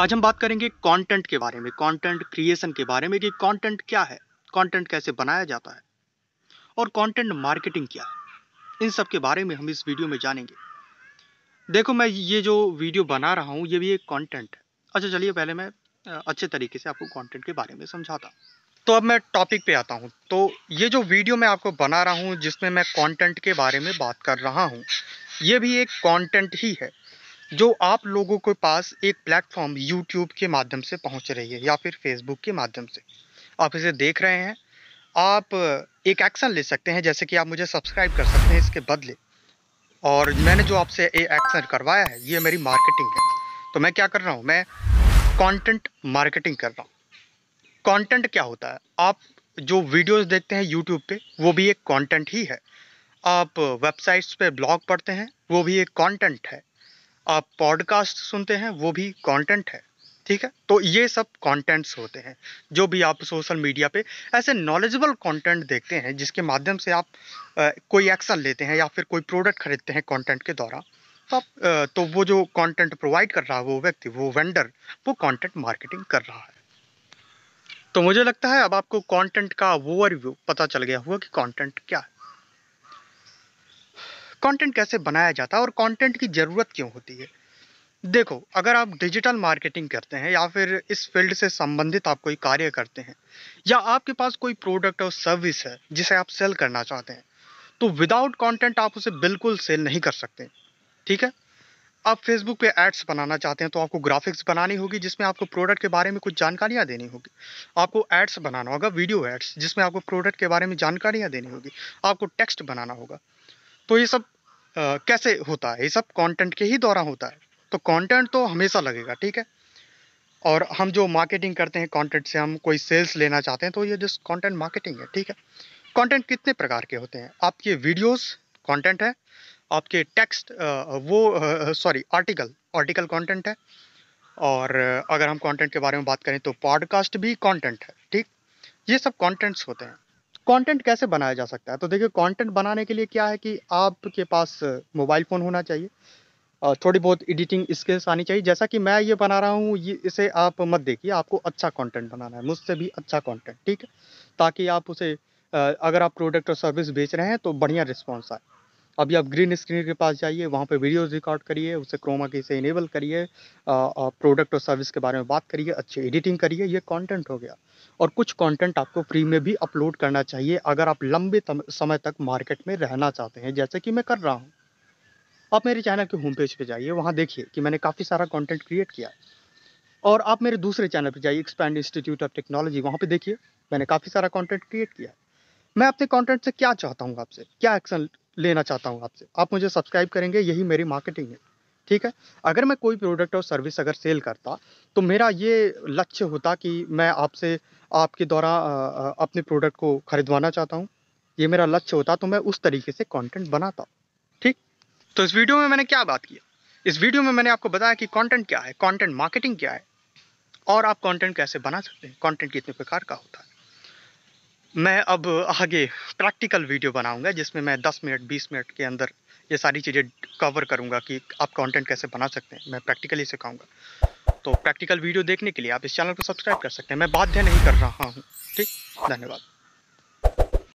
आज हम बात करेंगे कंटेंट के बारे में कंटेंट क्रिएशन के बारे में कि कंटेंट क्या है कंटेंट कैसे बनाया जाता है और कंटेंट मार्केटिंग क्या है। इन सब के बारे में हम इस वीडियो में जानेंगे। देखो, मैं ये जो वीडियो बना रहा हूँ, ये भी एक कंटेंट है। अच्छा चलिए पहले मैं अच्छे तरीके से आपको कंटेंट के बारे में समझाता तो अब मैं टॉपिक पे आता हूँ। तो ये जो वीडियो मैं आपको बना रहा हूँ, जिसमें मैं कंटेंट के बारे में बात कर रहा हूँ, ये भी एक कंटेंट ही है। जो आप लोगों के पास एक प्लेटफॉर्म यूट्यूब के माध्यम से पहुँच रही है या फिर फेसबुक के माध्यम से। आप इसे देख रहे हैं। आप, एक एक्शन ले सकते हैं, जैसे कि आप मुझे सब्सक्राइब कर सकते हैं इसके बदले। और मैंने जो आपसे ये एक्शन करवाया है, ये मेरी मार्केटिंग है। तो मैं क्या कर रहा हूँ? मैं कंटेंट मार्केटिंग कर रहा हूँ। कंटेंट क्या होता है? आप जो वीडियोस देखते हैं यूट्यूब पे, वो भी एक कंटेंट ही है। आप वेबसाइट्स पे ब्लॉग पढ़ते हैं, वो भी एक कंटेंट है। आप पॉडकास्ट सुनते हैं वो भी कंटेंट है ठीक है? तो ये सब कंटेंट्स होते हैं जो भी आप सोशल मीडिया पे ऐसे नॉलेजेबल कंटेंट देखते हैं जिसके माध्यम से आप आ, कोई एक्शन लेते हैं या फिर कोई प्रोडक्ट खरीदते हैं कंटेंट के द्वारा तो आप तो वो जो कंटेंट प्रोवाइड कर रहा है वो व्यक्ति वो वेंडर वो कंटेंट मार्केटिंग कर रहा है। तो मुझे लगता है अब आपको कंटेंट का ओवरव्यू पता चल गया होगा कि कंटेंट क्या है। कंटेंट कैसे बनाया जाता है और कंटेंट की ज़रूरत क्यों होती है? देखो, अगर आप डिजिटल मार्केटिंग करते हैं या फिर इस फ़ील्ड से संबंधित आप कोई कार्य करते हैं, या आपके पास कोई प्रोडक्ट और सर्विस है जिसे आप सेल करना चाहते हैं तो विदाउट कंटेंट आप उसे बिल्कुल सेल नहीं कर सकते, ठीक है? आप फेसबुक पे एड्स बनाना चाहते हैं तो आपको ग्राफिक्स बनानी होगी, जिसमें आपको प्रोडक्ट के बारे में कुछ जानकारियाँ देनी होगी। आपको एड्स बनाना होगा वीडियो एड्स जिसमें आपको प्रोडक्ट के बारे में जानकारियाँ देनी होगी, आपको टेक्स्ट बनाना होगा। तो ये सब आ, कैसे होता है? ये सब कंटेंट के ही द्वारा होता है। तो कंटेंट तो हमेशा लगेगा ठीक है? और हम जो मार्केटिंग करते हैं कंटेंट से हम कोई सेल्स लेना चाहते हैं तो ये जस्ट कंटेंट मार्केटिंग है ठीक है? कंटेंट कितने प्रकार के होते हैं? आपके वीडियोस कंटेंट है आपके टेक्स्ट वो सॉरी आर्टिकल आर्टिकल कंटेंट है और अगर हम कंटेंट के बारे में बात करें तो पॉडकास्ट भी कंटेंट है ठीक? ये सब कंटेंट्स होते हैं। कंटेंट कैसे बनाया जा सकता है? तो देखिए कंटेंट बनाने के लिए क्या है कि आपके पास मोबाइल फ़ोन होना चाहिए। और थोड़ी बहुत एडिटिंग स्किल्स आनी चाहिए। जैसा कि मैं ये बना रहा हूँ, ये, इसे आप मत देखिए, आपको अच्छा कंटेंट बनाना है, मुझसे भी अच्छा कंटेंट ठीक है? ताकि आप उसे अगर आप प्रोडक्ट और सर्विस बेच रहे हैं तो बढ़िया रिस्पॉन्स आए। अभी आप ग्रीन स्क्रीन के पास जाइए, वहाँ पे वीडियोस रिकॉर्ड करिए, उसे क्रोमा की से इनेबल करिए प्रोडक्ट और सर्विस के बारे में बात करिए, अच्छी एडिटिंग करिए, ये कंटेंट हो गया। और कुछ कंटेंट आपको फ्री में भी अपलोड करना चाहिए, अगर आप लंबे समय तक मार्केट में रहना चाहते हैं, जैसे कि मैं कर रहा हूँ। आप मेरे चैनल के होम पेज पे जाइए, वहाँ देखिए कि मैंने काफ़ी सारा कॉन्टेंट क्रिएट किया। और आप मेरे दूसरे चैनल पर जाइए एक्सपैंड इंस्टीट्यूट ऑफ़ टेक्नोलॉजी वहाँ पर देखिए, मैंने काफ़ी सारा कॉन्टेंट क्रिएट किया। मैं अपने कंटेंट से क्या चाहता हूँ आपसे? क्या एक्शन लेना चाहता हूँ आपसे। आप मुझे सब्सक्राइब करेंगे, यही मेरी मार्केटिंग है। ठीक है? अगर मैं कोई प्रोडक्ट और सर्विस अगर सेल करता तो मेरा ये लक्ष्य होता कि मैं आपसे, आपके द्वारा अपने प्रोडक्ट को खरीदवाना चाहता हूँ। ये मेरा लक्ष्य होता तो मैं उस तरीके से कंटेंट बनाता। ठीक? तो इस वीडियो में मैंने क्या बात किया इस वीडियो में मैंने आपको बताया कि कंटेंट क्या है? कंटेंट मार्केटिंग क्या है? और आप कंटेंट कैसे बना सकते हैं? कंटेंट कितने प्रकार का होता है? मैं अब आगे प्रैक्टिकल वीडियो बनाऊँगा, जिसमें मैं 10 मिनट 20 मिनट के अंदर ये सारी चीज़ें कवर करूँगा कि आप कंटेंट कैसे बना सकते हैं। मैं प्रैक्टिकली सिखाऊँगा। तो प्रैक्टिकल वीडियो देखने के लिए आप इस चैनल को सब्सक्राइब कर सकते हैं। मैं बाध्य नहीं कर रहा हूँ। ठीक? धन्यवाद।